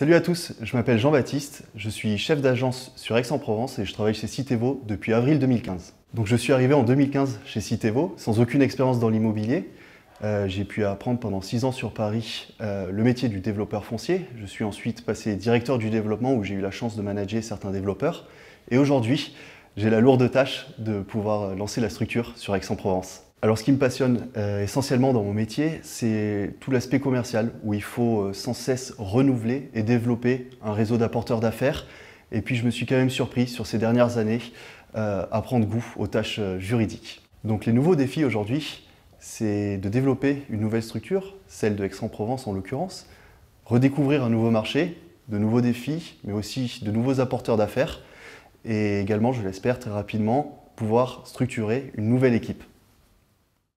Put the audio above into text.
Salut à tous, je m'appelle Jean-Baptiste, je suis chef d'agence sur Aix-en-Provence et je travaille chez Citevo depuis avril 2015. Donc je suis arrivé en 2015 chez Citevo sans aucune expérience dans l'immobilier. Euh, j'ai pu apprendre pendant 6 ans sur Paris euh, le métier du développeur foncier. Je suis ensuite passé directeur du développement où j'ai eu la chance de manager certains développeurs. Et aujourd'hui, j'ai la lourde tâche de pouvoir lancer la structure sur Aix-en-Provence. Alors ce qui me passionne euh, essentiellement dans mon métier, c'est tout l'aspect commercial, où il faut euh, sans cesse renouveler et développer un réseau d'apporteurs d'affaires. Et puis je me suis quand même surpris sur ces dernières années euh, à prendre goût aux tâches juridiques. Donc les nouveaux défis aujourd'hui, c'est de développer une nouvelle structure, celle de Aix-en-Provence en l'occurrence, redécouvrir un nouveau marché, de nouveaux défis, mais aussi de nouveaux apporteurs d'affaires, et également, je l'espère très rapidement, pouvoir structurer une nouvelle équipe.